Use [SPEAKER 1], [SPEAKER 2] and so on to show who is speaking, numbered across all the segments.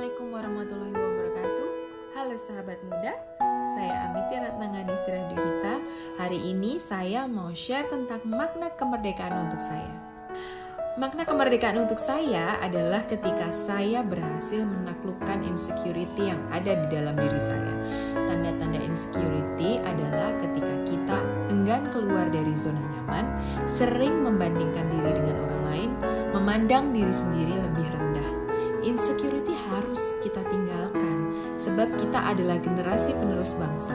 [SPEAKER 1] Assalamualaikum warahmatullahi wabarakatuh. Halo sahabat muda, saya Amiti Ratnangani Siradewita Hari ini saya mau share tentang makna kemerdekaan untuk saya. Makna kemerdekaan untuk saya adalah ketika saya berhasil menaklukkan insecurity yang ada di dalam diri saya. Tanda-tanda insecurity adalah ketika kita enggan keluar dari zona nyaman Sering membandingkan diri dengan orang lain Memandang diri sendiri lebih rendah Insecurity harus kita tinggalkan sebab kita adalah generasi penerus bangsa.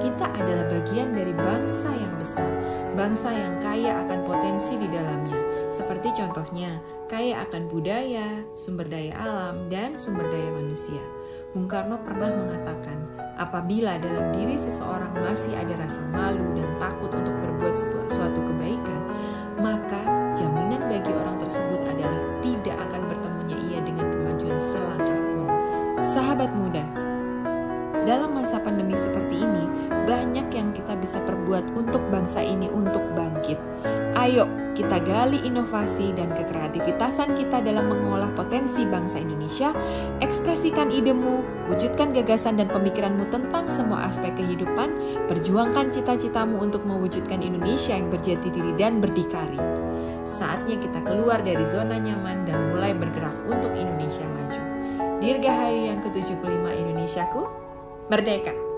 [SPEAKER 1] Kita adalah bagian dari bangsa yang besar, bangsa yang kaya akan potensi di dalamnya. Seperti contohnya, kaya akan budaya, sumber daya alam, dan sumber daya manusia. Bung Karno pernah mengatakan, apabila dalam diri seseorang masih ada rasa malu dan takut untuk berbuat Sahabat muda, dalam masa pandemi seperti ini, banyak yang kita bisa perbuat untuk bangsa ini untuk bangkit. Ayo, kita gali inovasi dan kekreativitasan kita dalam mengolah potensi bangsa Indonesia, ekspresikan idemu, wujudkan gagasan dan pemikiranmu tentang semua aspek kehidupan, perjuangkan cita-citamu untuk mewujudkan Indonesia yang berjati diri dan berdikari. Saatnya kita keluar dari zona nyaman dan mulai bergerak untuk Indonesia maju. Dirgahayu yang ke-75 Indonesiaku, Merdeka!